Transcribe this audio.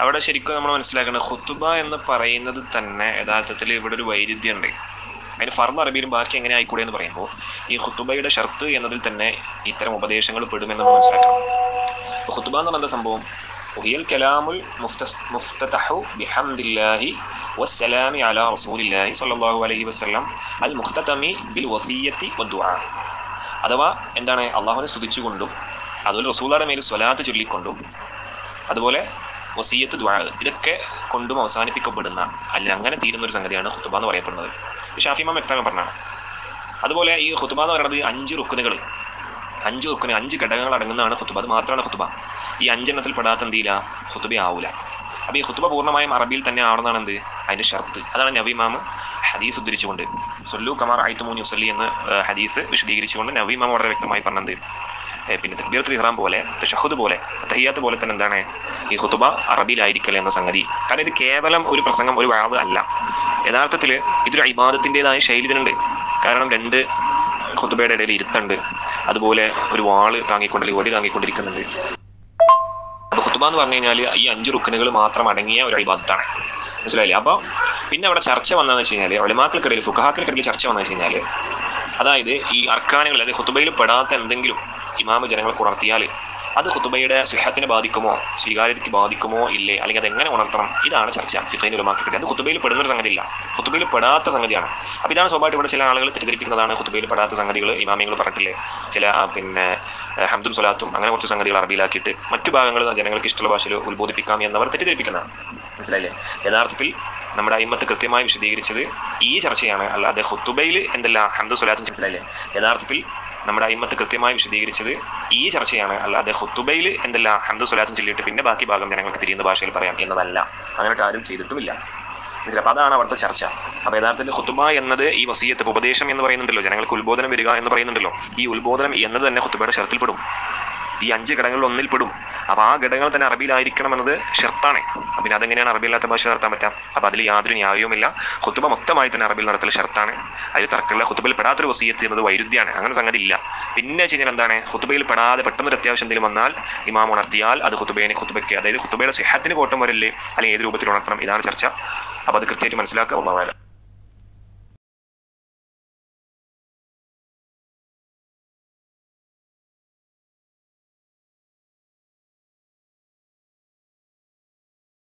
അവിടെ ശരിക്കും നമ്മൾ മനസ്സിലാക്കണം ഖുത്തുബ എന്ന് പറയുന്നത് തന്നെ യഥാർത്ഥത്തിൽ ഇവിടെ ഒരു വൈരുദ്ധ്യമുണ്ട്. അതിന് ഫർമ അറബിയിലും ബാക്കി എങ്ങനെ ആയിക്കൂടെ എന്ന് പറയുമ്പോൾ ഈ ഖുത്തുബയുടെ ഷർത്ത് എന്നതിൽ തന്നെ ഇത്തരം ഉപദേശങ്ങൾ പെടുമെന്ന് നമ്മൾ മനസ്സിലാക്കണം. ഖുത്തുബ എന്ന് പറയുന്ന സംഭവം ഉഹിയൽ കലാമുൽ ബിഹംദില്ലാഹി വസ്സലാമി അല റസൂലില്ലാഹി സല്ലാഹു അലഹി വസ്ലം അൽ മുഖ്തമി ബിൽ വസീയത്തി വദ്വാ അഥവാ എന്താണ് അള്ളാഹുവിനെ സ്തുതിച്ചുകൊണ്ടും അതുപോലെ റസൂലാടെ മേൽ സ്വലാത്ത് ചൊല്ലിക്കൊണ്ടും അതുപോലെ വസീയത്ത് ദ്വാ ഇതൊക്കെ കൊണ്ടും അവസാനിപ്പിക്കപ്പെടുന്ന അല്ലെങ്കിൽ അങ്ങനെ തീരുന്ന ഒരു സംഗതിയാണ് ഹുത്തുബ എന്ന് പറയപ്പെടുന്നത്. ഷാഫിമ വ്യക്തമായി പറഞ്ഞാണ് അതുപോലെ ഈ ഹുത്തുബ എന്ന് പറയുന്നത് അഞ്ച് റുക്കുനുകൾ അഞ്ച് റുക്കുന് അഞ്ച് ഘടകങ്ങൾ അടങ്ങുന്നതാണ് ഹുത്തുബ അത് മാത്രമാണ് ഹുത്തുബ ഈ അഞ്ചെണ്ണത്തിൽ പെടാത്ത എന്തിയില്ല ഹുത്തുബ ആവൂല അപ്പോൾ ഈ ഖുത്തുബ പൂർണമായും അറബിയിൽ തന്നെ ആവണമെന്നാണ് എന്ത്? അതിന്റെ ഷർത്ത്. അതാണ് നവീമാമ ഹദീസ് ഉദ്ധരിച്ചുകൊണ്ട്. സൊല്ലു കമാർ ആയിത്തുമൂനി ഉസല്ലി എന്ന് ഹദീസ് വിശദീകരിച്ചുകൊണ്ട് നവീമാമ വളരെ വ്യക്തമായി പറഞ്ഞത്. പിന്നെ തക്ബീറത്തുൽ ഇഹ്റാം പോലെ തഷഹുദ് പോലെ തഹിയാത്ത് പോലെ തന്നെ എന്താണ് ഈ ഹുത്തുബ അറബിയിലായിരിക്കൽ എന്ന സംഗതി. കാരണം ഇത് കേവലം ഒരു പ്രസംഗം ഒരു വാവ് അല്ല. യഥാർത്ഥത്തിൽ ഇതൊരു അഭിമാദത്തിന്റെതായ ശൈലി ഇതിനുണ്ട് കാരണം രണ്ട് ഹുത്തുബയുടെ ഇടയിൽ ഇരുത്തുണ്ട്. അതുപോലെ ഒരു വാൾ താങ്ങിക്കൊണ്ട് അല്ലെങ്കിൽ ഒടി താങ്ങിക്കൊണ്ടിരിക്കുന്നുണ്ട്. ഖുതുബ എന്ന് പറഞ്ഞു കഴിഞ്ഞാൽ ഈ അഞ്ച് റുക്കനുകൾ മാത്രം അടങ്ങിയ ഒരു അഭിബാധത്താണ് മനസ്സിലായില്ലേ? അപ്പോൾ പിന്നെ അവിടെ ചർച്ച വന്നതെന്ന് വെച്ച് കഴിഞ്ഞാൽ ഒളിമാക്കൾക്കിടയിൽ ഫുഖാക്കൾക്കിടയിൽ ചർച്ച വെച്ച് കഴിഞ്ഞാൽ അതായത് ഈ അർക്കാനുകൾ അതായത് ഹുത്തുബയിൽ പെടാത്ത എന്തെങ്കിലും ഇമാമ ജനങ്ങൾക്ക് ഉണർത്തിയാൽ അത് ഹുത്തുബയുടെ സുഹത്തിനെ ബാധിക്കുമോ? സ്വീകാര്യതയ്ക്ക് ബാധിക്കുമോ? ഇല്ലേ? അല്ലെങ്കിൽ അത് എങ്ങനെ ഉണർത്തണം? ഇതാണ് ചർച്ച ഫിഫൈൻ ഉലമാക്കിയിട്ട് അത് ഹുത്തുബയിൽ പെടുന്ന ഒരു സംഗതിയില്ല. ഹുത്തുബയിൽ പെടാത്ത സംഗതിയാണ്. അപ്പോൾ ഇതാണ് സ്വാഭാവികമായിട്ട് ഇവിടെ ചില ആളുകൾ തെറ്റിദ്ധരിപ്പിക്കുന്നതാണ് ഹുത്തുബയിൽ പെടാത്ത സംഗതികൾ ഇമാമിയങ്ങൾ പറഞ്ഞിട്ടില്ലേ? ചില പിന്നെ ഹംദും സ്വലാത്തും അങ്ങനെ കുറച്ച് സംഗതികൾ അറബിയിലാക്കിയിട്ട് മറ്റു ഭാഗങ്ങൾ ജനങ്ങൾക്ക് ഇഷ്ടമുള്ള ഭാഷയിൽ ഉത്ബോധിപ്പിക്കാം എന്നവർ തെറ്റിദ്ധരിപ്പിക്കുന്നതാണ്. മനസ്സിലായില്ലേ? യഥാർത്ഥത്തിൽ നമ്മുടെ അയിമത്ത് കൃത്യമായി വിശദീകരിച്ചത് ഈ ചർച്ചയാണ്. അല്ലാതെ ഹുത്തുബയിൽ എന്തല്ല ഹംദു സ്വലാത്തും മനസ്സിലായില്ലേ? യഥാർത്ഥത്തിൽ നമ്മുടെ അയിമത്ത് കൃത്യമായി വിശദീകരിച്ചത് ഈ ചർച്ചയാണ്. അല്ലാതെ ഹുത്തുബയിൽ എന്തല്ല ഹംദു സ്വലാത്തും ചൊല്ലിയിട്ട് പിന്നെ ബാക്കി ഭാഗം ജനങ്ങൾക്ക് തിരിയുന്ന ഭാഷയിൽ പറയാം എന്നതല്ല. അങ്ങനെ ആരും ചെയ്തിട്ടുമില്ല. അപ്പോൾ അതാണ് അവിടുത്തെ ചർച്ച. അപ്പൊ യഥാർത്ഥത്തിൽ ഖുത്തുബ എന്നത് ഈ വസീയത്ത് ഉപദേശം എന്ന് പറയുന്നുണ്ടല്ലോ. ജനങ്ങൾക്ക് ഉത്ബോധനം വരിക എന്ന് പറയുന്നുണ്ടല്ലോ. ഈ ഉത്ബോധനം എന്നത് തന്നെ ഖുത്തുബയുടെ ഷർത്തിൽപ്പെടും ഈ അഞ്ച് ഘടകങ്ങളിൽ ഒന്നിൽ പെടും. അപ്പൊ ആ ഘടകങ്ങൾ തന്നെ അറബിയിലായിരിക്കണം എന്നത് ഷർത്താണ്. പിന്നെ അതെങ്ങനെയാണ് അറബിയില്ലാത്ത ഭാഷ നടത്താൻ പറ്റാം? അപ്പൊ അതിൽ യാതൊരു ന്യായവുമില്ല. ഹുത്തുബ മൊത്തമായി തന്നെ അറബിയിൽ നടത്തൽ ഷർത്താണ്. അതിൽ തർക്കമില്ല. ഹുത്തുബയിൽ പെടാത്തൊരു വസീയത്ത് എന്നത് വൈരുദ്ധ്യമാണ് അങ്ങനെ സംഗതി ഇല്ല. പിന്നെ ചെയ്യാൻ എന്താണ്? ഹുത്തുബയിൽ പെടാതെ പെട്ടെന്നൊരു അത്യാവശ്യം എന്തെങ്കിലും വന്നാൽ ഇമാം ഉണർത്തിയാൽ അത് ഹുത്തുബേനെ ഹുത്തുബയ്ക്ക് അതായത് ഹുത്തുബയുടെ സിഹത്തിന് കോട്ടം വരില്ലേ അല്ലെങ്കിൽ ഏത് രൂപത്തിൽ ഉണർത്തണം? ഇതാണ് ചർച്ച. അപ്പോൾ അത് കൃത്യമായിട്ട് മനസ്സിലാക്കുക. ഒന്നാമല്ല